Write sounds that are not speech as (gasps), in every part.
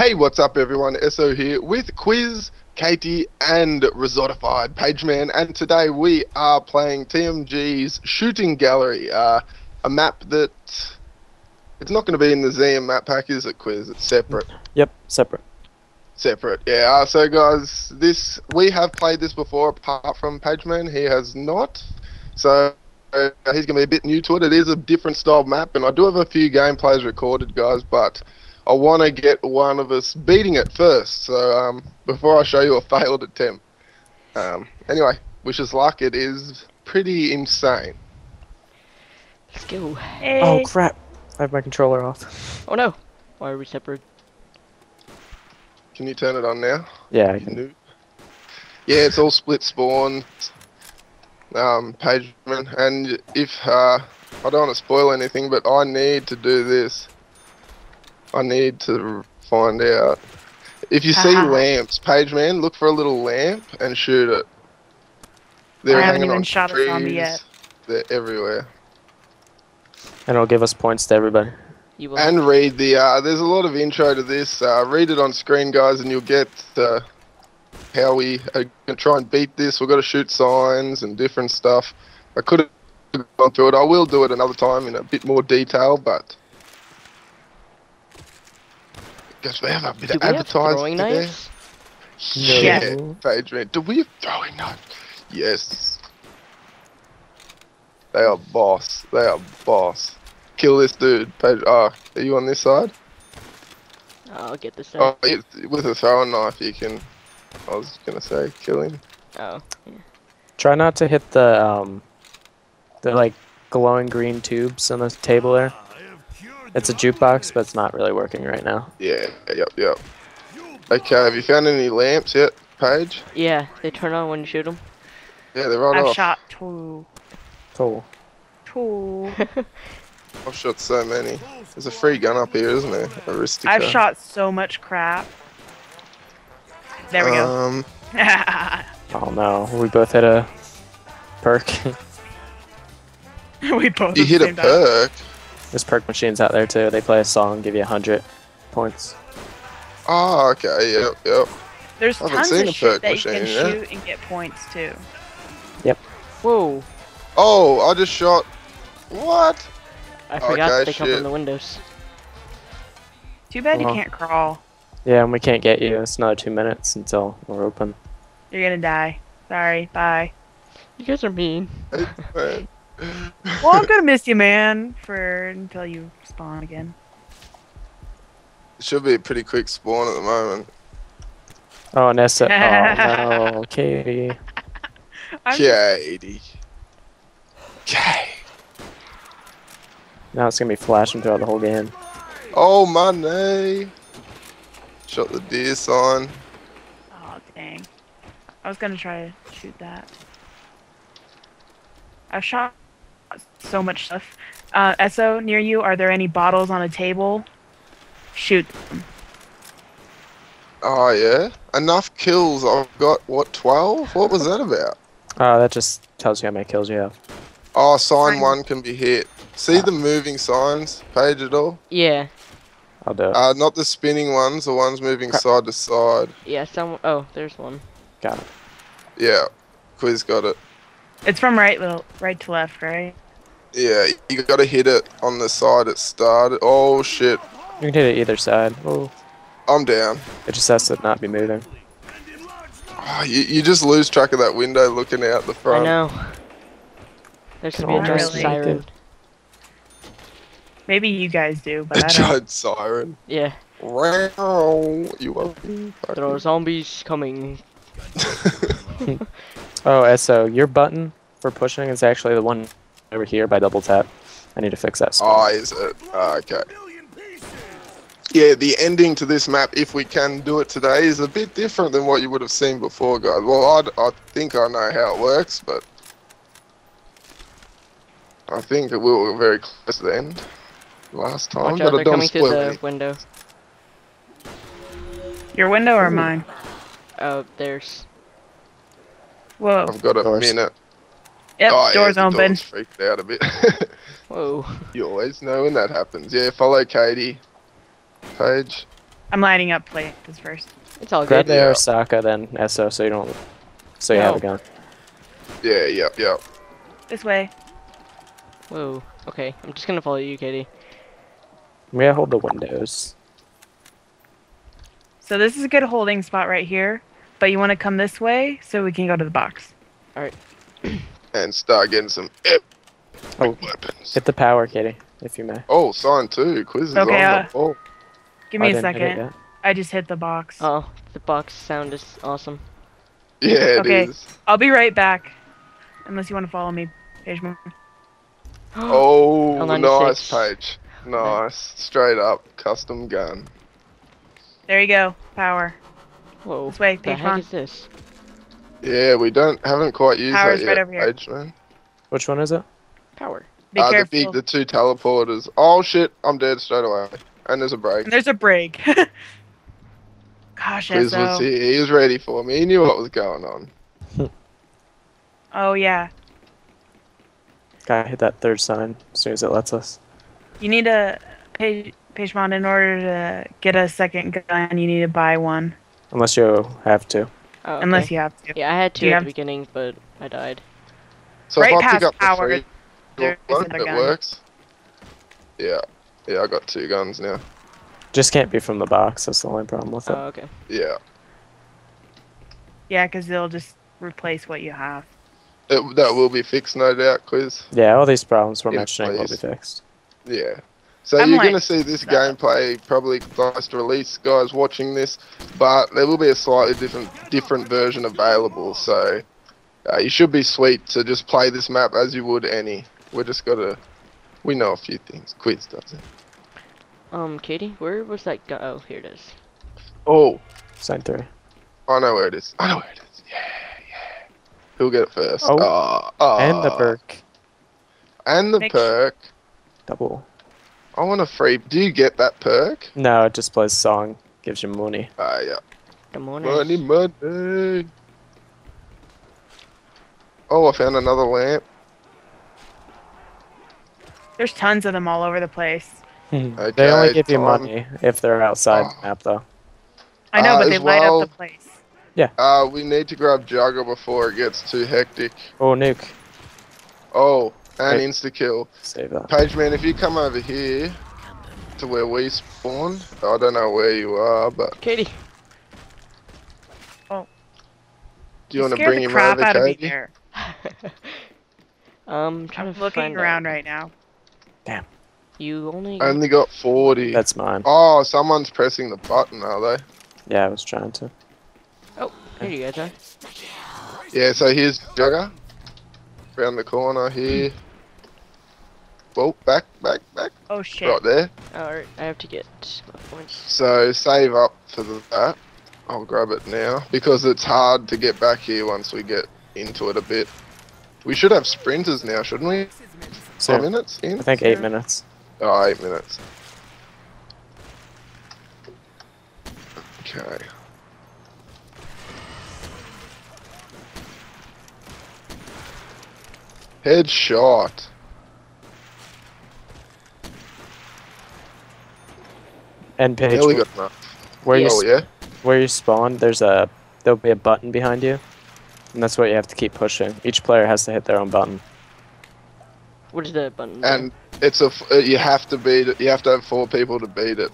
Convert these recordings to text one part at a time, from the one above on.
Hey, what's up, everyone? Esso here with Quiz, Katie, and Resortified Pageman, and today we are playing TMG's Shooting Gallery, uh, a map that it's not going to be in the ZM map pack, is it? Quiz, it's separate. Yep, separate. Separate, yeah. Uh, so, guys, this we have played this before, apart from Pageman, he has not. So uh, he's going to be a bit new to it. It is a different style map, and I do have a few gameplays recorded, guys, but. I want to get one of us beating it first. So um, before I show you a failed attempt. Um, anyway, wish us luck. It is pretty insane. Let's go. Hey. Oh crap! I have my controller off. Oh no. Why are we separate? Can you turn it on now? Yeah, I can. No. Yeah, it's all split spawn. Um, pageman, and if uh, I don't want to spoil anything, but I need to do this. I need to find out. If you see Ah. lamps, Pageman, look for a little lamp and shoot it. They're I haven't hanging even on shot a trees. zombie yet. They're everywhere. And it'll give us points to everybody. You will. And read the. Uh, there's a lot of intro to this. Uh, read it on screen, guys, and you'll get uh, how we are gonna try and beat this. We've got to shoot signs and different stuff. I could have gone through it. I will do it another time in a bit more detail, but. Guess we have a bit Do of advertising throwing there. knives? Yeah, No. Page. Do we have throwing knives? Yes. They are boss. They are boss. Kill this dude. Page. Oh, are you on this side? I'll get this side. Oh, it, with a throwing knife, you can. I was gonna say kill him. Oh. Try not to hit the um, the like glowing green tubes on the table there. It's a jukebox, but it's not really working right now. Yeah. Yep. Yep. Okay. Have you found any lamps yet, Paige? Yeah, they turn on when you shoot them. Yeah, they're right I've off. shot two. Cool. Two. (laughs) I've shot so many. There's a free gun up here, isn't there? A Ristica. I've shot so much crap. There we go. Um. (laughs) Oh no, we both hit a perk. we both. You hit a perk. time. Perk. There's perk machines out there too. They play a song, give you a hundred points. Oh, okay. Yep. Yep. There's tons of a shit perk that you can machine, yeah. shoot and get points too. Yep. Whoa. Oh, I just shot. What? I forgot Okay, they come shit. from the windows. Too bad Well. you uh-huh. can't crawl. Yeah, and we can't get you. It's another two minutes until we're open. You're gonna die. Sorry. Bye. You guys are mean. Man. Well, I'm gonna miss you, man, for until you spawn again. Should be a pretty quick spawn at the moment. Oh, Nessa. (laughs) Oh no, Katie. (laughs) I'm Katie. Okay. Now it's gonna be flashing throughout the whole game. Oh, money. Shot the deer sign. Oh dang. I was gonna try to shoot that. I've shot so much stuff. Uh, Esso, near you, are there any bottles on a table? Shoot. Oh, yeah. Enough kills. I've got, what, 12? What was that about? Oh, that just tells you how many kills you have. Oh, sign Fine. one can be hit. See the moving signs page at all? Yeah. I'll do it. Uh, not the spinning ones, the ones moving Crap. side to side. Yeah, some. Oh, there's one. Got it. Yeah. Quiz got it. It's from right, little, right to left, right? Yeah, you gotta hit it on the side it started. Oh, shit. You can hit it either side. Oh, I'm down. it just has to not be moving. Oh, you, you just lose track of that window looking out the front. I know. There's Can gonna be a giant almost make siren. Maybe you guys do, but I don't. giant siren. Yeah. Wow, you are There are zombies coming. (laughs) (laughs) Oh, Esso, your button for pushing is actually the one over here by double tap. I need to fix that. Oh, is it? Oh, okay. Yeah, the ending to this map, if we can do it today, is a bit different than what you would have seen before, guys. Well, I'd, I think I know how it works, but I think it will were very close to the end last time, Watch out, but I they're don't coming through spoil the anything. window. Your window or mine? Oh, there's. Whoa. I've got a Doors. minute. Yep, oh, yeah, doors the open. Door's freaked out a bit. (laughs) Whoa. you always know when that happens. Yeah, follow Katie. Page. I'm lining up places first. It's all good. Grab good. the Yeah. Arisaka then Esso so you don't so you have a gun. Yeah, yep, yep. This way. Whoa. Okay, I'm just gonna follow you, Katie. May gotta hold the windows. So this is a good holding spot right here. But you want to come this way so we can go to the box. (clears throat) And start getting some epic Oh. weapons. Hit the power, Kitty, if you may. Oh, sign two. Quiz is Okay, on uh, the ball. Give I me a didn't hit it second. yet. I just hit the box. Oh, the box sound is awesome. Yeah, it is. okay. I'll be right back. Unless you want to follow me, Page Moon. (gasps) Oh, nice, Paige. Nice. Straight up. Custom gun. There you go. Power. Whoa. This way, The Page heck is this? Yeah, we don't haven't quite used Power's that right yet, over here. Paige, man. Which one is it? Power. Be uh, the big, the two teleporters. Oh shit, I'm dead straight away. And there's a break. And there's a break. (laughs) Gosh, Quiz was here. He was ready for me. He knew what was going on. (laughs) Oh yeah. Gotta hit that third sign as soon as it lets us. You need a Page Pageman in order to get a second gun. You need to buy one, Unless you have to. Oh, okay. unless you have to. Yeah, I had two you at the beginning, but I died. So Right if I pick past up the power, free there's one, another it works. Yeah. Yeah, I got two guns now. Just can't be from the box. That's the only problem with it. Oh, okay. Yeah. Yeah, because they'll just replace what you have. It, that will be fixed, no doubt, Quiz. yeah, all these problems we're Yeah, mentioning will be fixed. Yeah. So I'm you're like- going to see this gameplay probably close to release, guys watching this, but there will be a slightly different different version available. So uh, you should be sweet to just play this map as you would any. We're just got to. We know a few things. Quiz does it. Um, Katie, where was that guy? Oh, here it is. Oh, Sign three. I know where it is. I know where it is. Yeah, yeah. Who'll get it first? Oh. Ah. and the perk. And the Make- perk. Double. I want a free. Do you get that perk? No, it just plays song. Gives you money. Ah, yeah. Come on. Money, money. Oh, I found another lamp. There's tons of them all over the place. they only Okay, give you money if they're outside Oh. the map, though. I know, Uh, but they as light well- up the place. Yeah. Uh, we need to grab Jugger before it gets too hectic. Oh, nuke. Oh, and Hey. insta kill. Save that. Page man, if you come over here to where we spawned, I don't know where you are, but Katie. Oh. Do you want to bring the him crap over, out of me Katie? there. um, (laughs) trying I'm to looking find around out. right now. Damn. You only. Only got 40. That's mine. Oh, someone's pressing the button, are they? Yeah, I was trying to. Oh, here you go, are. Yeah, so here's Jugger. Round the corner here. Whoa, back, back, back. Oh shit. Right there. Alright, I have to get my points. So save up for the, that. I'll grab it now because it's hard to get back here once we get into it a bit. We should have sprinters now, shouldn't we? So, Ten minutes in? I think eight minutes. Oh, eight minutes. Okay. Headshot. And page Nearly got enough. where you Oh yeah. where you spawn, there's a there'll be a button behind you, and that's what you have to keep pushing. Each player has to hit their own button. What is that button? do? And it's a f- uh, you have to beat it. You have to have four people to beat it.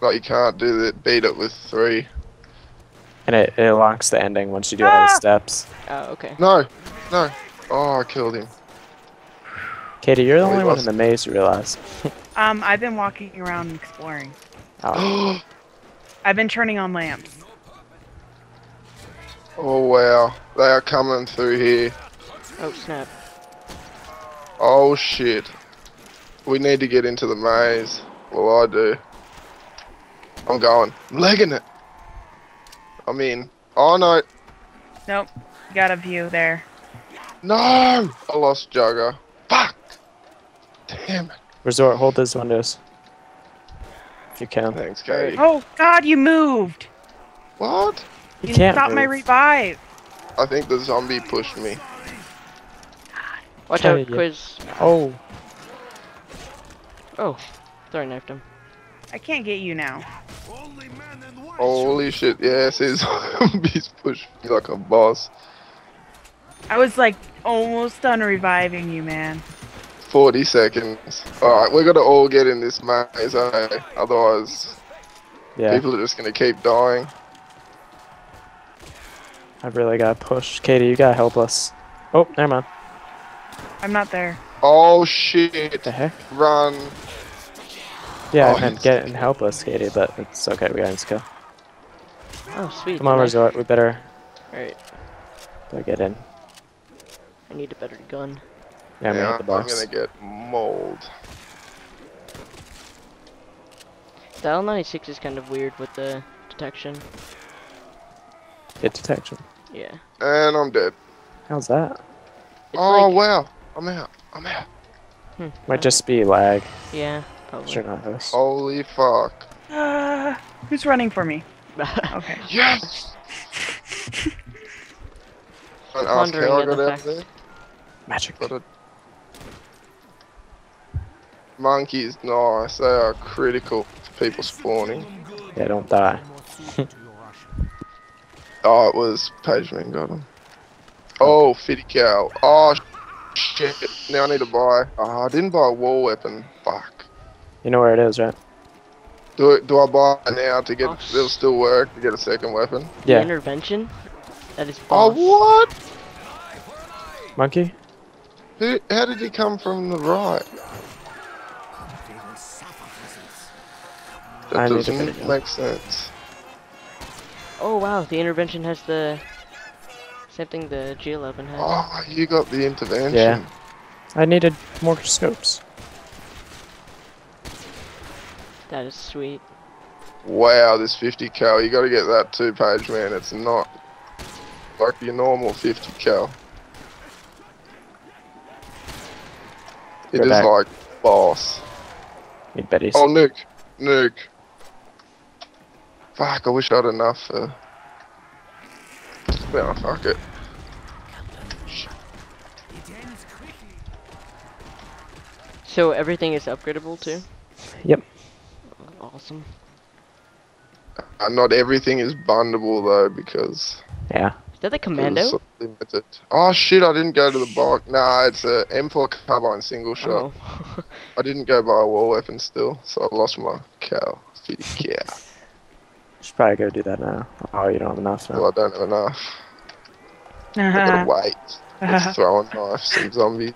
Like you can't do it. Beat it with three. And it, it unlocks the ending once you do all the Ah! steps. Oh, okay. No, no. Oh, I killed him. Katie, you're the Oh, only one in the maze, you realize. (laughs) Um, I've been walking around exploring. (gasps) Oh, I've been turning on lamps. oh wow, they are coming through here. Oh, snap. Oh shit. We need to get into the maze. Well, I do. I'm going. I'm legging it. I'm in. Oh no. Nope. Got a view there. No! I lost Jugger. Fuck! Damn it. Resort, hold those windows. If you can. Thanks, Katie. Oh God, you moved. What? You You can't stopped my revive. I think the zombie pushed me. Watch Tell out, you. quiz. Oh, Oh, sorry, knifed him. I can't get you now. Holy shit, yes, his (laughs) zombies push me like a boss. I was like almost done reviving you, man. 40 seconds. Alright, we're gonna all get in this maze, eh? Otherwise, Yeah, people are just gonna keep dying. I've really got to push. Katie, you gotta help us. Oh, never mind. I'm not there. Oh shit, What the heck? run. Yeah, Oh, I meant it's- get and help us, Katie, but it's okay. We got skill. Oh, sweet. Come on, nice. resort. We better, Alright, better get in. I need a better gun. Yeah, we Yeah, hit the I'm gonna get mauled. The L96 is kind of weird with the detection. Hit detection. Yeah. And I'm dead. How's that? It's oh like, wow, I'm out. I'm out. Might just be lag. yeah, probably. Sure not host. Holy fuck. Uh, who's running for me? (laughs) Okay. Yes! And ask Wondering how I at the got out fact- there. Magic. But it... Monkeys, nice. They are critical to people spawning. Yeah, don't die. (laughs) Oh, it was Pageman got him. Oh, Fitty Cow. Oh, shit. Now I need to buy. Oh, I didn't buy a wall weapon. Fuck. You know where it is, right? Do it. Do I buy it now to get? Oh, It'll still work to get a second weapon. The Yeah. intervention? That is Oh, what? Monkey? Who, how did he come from the right? That need to doesn't make sense. Oh wow, the intervention has the same thing the G11 has. Oh, you got the intervention. Yeah. I needed more scopes. That is sweet. Wow, this 50 cal. You got to get that too, Page Man. It's not like your normal 50 cal. It Go is back. like boss. Need Betty's. Oh, nuke, nuke. Fuck, I wish I had enough for. Well, fuck it. So everything is upgradable too? Yep. Awesome. Uh, not everything is bundable though because Yeah. Is that the commando? limited. Oh shit! I didn't go to the box. Nah, it's a M4 carbine single shot. Oh. I didn't go buy a war weapon still, so I lost my cow. Fifty cow. (laughs) Should probably go do that now. Oh, you don't have enough now. Well, I don't have enough. I gotta wait. Let's throw a knife, some zombies.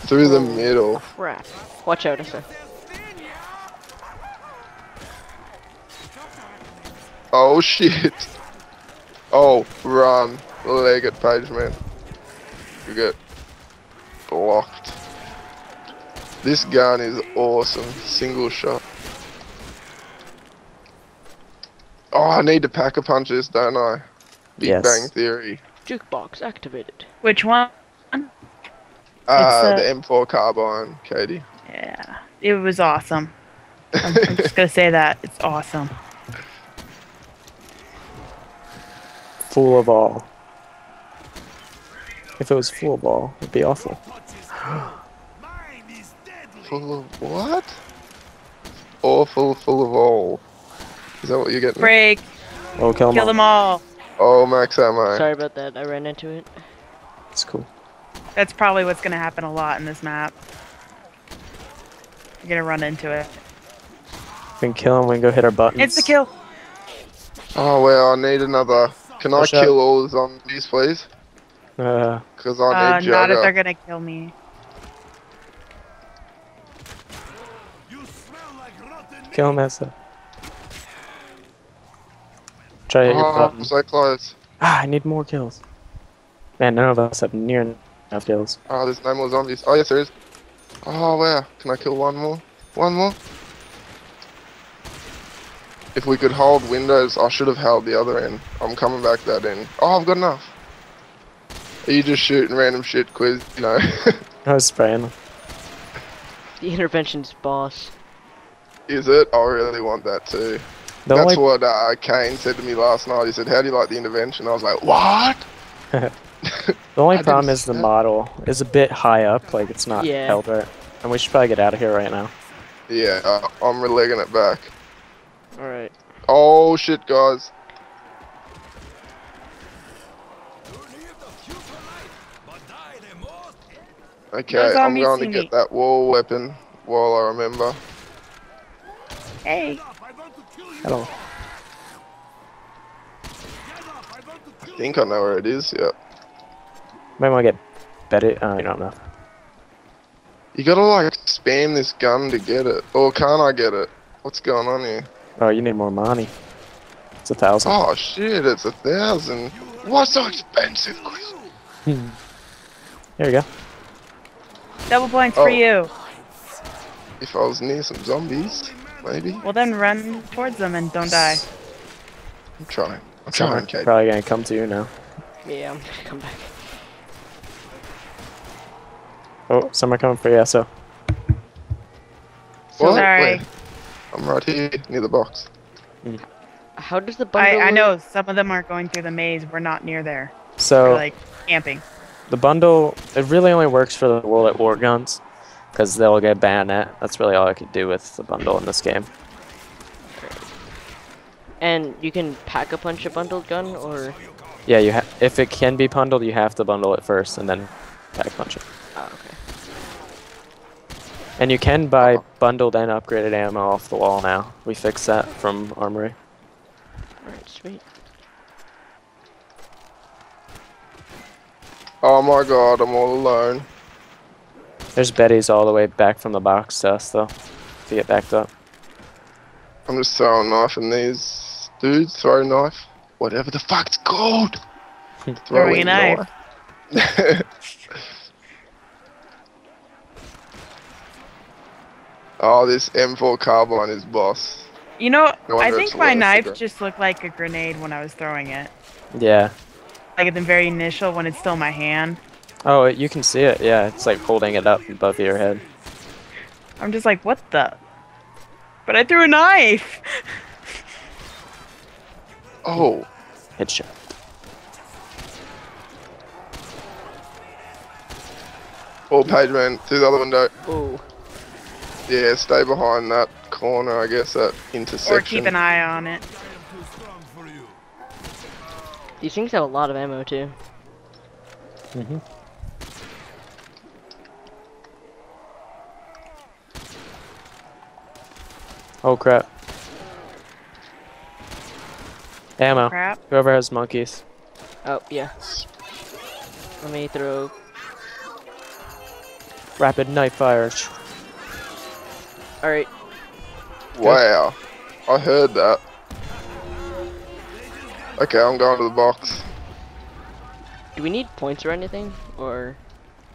Through the middle. Crap. Watch out, Issa. Oh shit. Oh, run. Leg it, page man. You get blocked. This gun is awesome. Single shot. Oh, I need to pack a punch this, don't I? Big Yes. Bang Theory. Jukebox activated. Which one? Uh, a- the M4 carbine, Katie. Yeah, it was awesome. I'm, I'm just gonna say that it's awesome. (laughs) Full of all. If it was full of all, it'd be awful. (gasps) Full of what? Awful, full of all. Is that what you're getting? Break, Oh, kill them kill all. them all. Oh, max ammo. Sorry about that. I ran into it. It's cool. That's probably what's gonna happen a lot in this map. You're gonna run into it. We can kill them, we can go hit our buttons. It's the kill. Oh, well, I need another. Can I Push up. kill all the zombies, please? Uh, Because I Uh, need not if they're gonna kill me. kill him, Essa. Try to hit Oh, button. I'm so close. Ah, I need more kills. Man, none of us have near enough kills. Oh, there's no more zombies. Oh, yes, there is. Oh, wow. Can I kill one more? One more? If we could hold windows, I should have held the other end. I'm coming back that end. Oh, I've got enough. Are you just shooting random shit quiz? No. know. (laughs) I was spraying. The intervention's boss. is it? I really want that too. The That's only, what uh, Kane said to me last night. He said, "How do you like the intervention?" I was like, "What?" (laughs) the only problem is the that. model is a bit high up, like it's not Yeah. held right. And we should probably get out of here right now. Yeah, uh, I'm legging it back. Alright. Oh shit, guys. Okay, I'm going to get that wall weapon while I remember. Hey, Hello. I think I know where it is. Yeah. Maybe I get better. Oh, you don't know. You gotta like spam this gun to get it, or can't I get it? What's going on here? Oh, you need more money. It's a thousand. Oh shit, it's a thousand. What's so expensive? Chris? (laughs) Here we go. double points Oh. for you. If I was near some zombies, maybe. Well, then run towards them and don't die. I'm trying. I'm Someone trying, Kate. probably gonna come to you now. Yeah, I'm gonna come back. Oh, someone coming for you, so. What? Sorry. Where? I'm right here near the box. Hmm. How does the I, bundle I work? know some of them aren't going through the maze. We're not near there. So We're like camping. the bundle, it really only works for the World at War guns, because they'll get bayonet. That's really all I could do with the bundle in this game. And you can pack a punch a bundled gun, or... Yeah, you ha- if it can be bundled, you have to bundle it first and then pack punch it. Oh, okay. And you can buy bundled and upgraded ammo off the wall now. We fixed that from Armory. Alright, sweet. Oh my god, I'm all alone. There's Betty's all the way back from the box to us, though. If you get backed up. I'm just throwing knife in these dudes. Throw knife. Whatever the fuck's called. (laughs) Throwing a knife. knife. (laughs) oh, this M4 carbine is boss. You know, No I think my knife okay. just looked like a grenade when I was throwing it. Yeah. Like at the very initial when it's still in my hand. Oh, you can see it. Yeah, it's like holding it up above your head. I'm just like, what the? But I threw a knife! (laughs) Oh, Headshot. all page man through the other window. Oh, Yeah, stay behind that corner, I guess, that intersection. Or keep an eye on it. these things have a lot of ammo, too. Mm-hmm. Oh crap. Ammo. Crap. Whoever has monkeys. Oh, yeah. Let me throw... Rapid knife fire. Alright, Wow, I heard that. Okay, I'm going to the box. do we need points or anything? Or...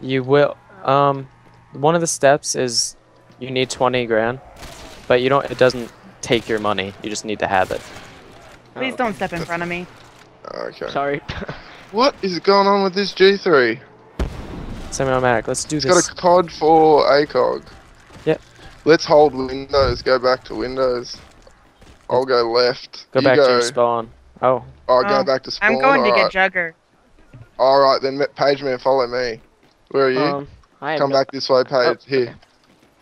You will. Um, one of the steps is you need 20 grand, but you don't. It doesn't take your money. You just need to have it. Please Oh, don't step in front of me. Okay. Sorry. (laughs) What is going on with this G3? Semi-automatic. Let's do It's this. got a COD for ACOG. Yep. Let's hold Windows. Go back to Windows. I'll go left. Go You back go. to your spawn. Oh, I'll go Oh, back to spawn. I'm going to alright. get Jugger. Alright, then Ma- Pageman, follow me. Where are you? Um, I Come no- back this way, Page. Oh, Here.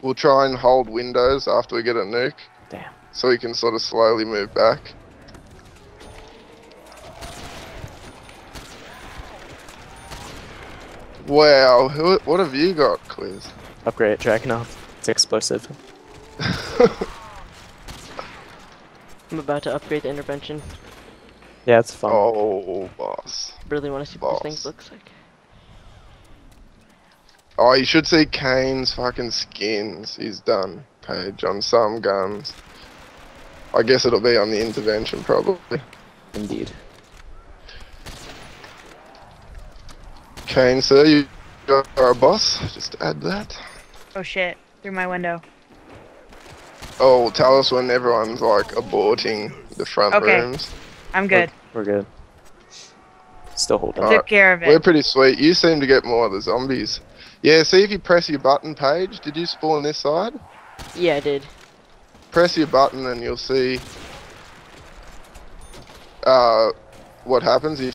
Okay. We'll try and hold Windows after we get a nuke. Damn. So we can sort of slowly move back. Wow, who, what have you got, Quiz? upgrade Dragunov. It's explosive. (laughs) I'm about to upgrade the intervention. Yeah, it's fun. oh, boss. Really want to see what this Boss. thing looks like. Oh, you should see Kane's fucking skins he's done, Page, on some guns. I guess it'll be on the intervention, probably. Indeed. Kane, sir, you are a boss. Just add that. Oh shit. Through my window. Oh, tell us when everyone's like aborting the front Okay. rooms. I'm good. We're good. Still holding. Alright. Took care of it. We're pretty sweet. You seem to get more of the zombies. Yeah, see if you press your button page. Did you spawn this side? Yeah, I did. Press your button and you'll see uh, what happens if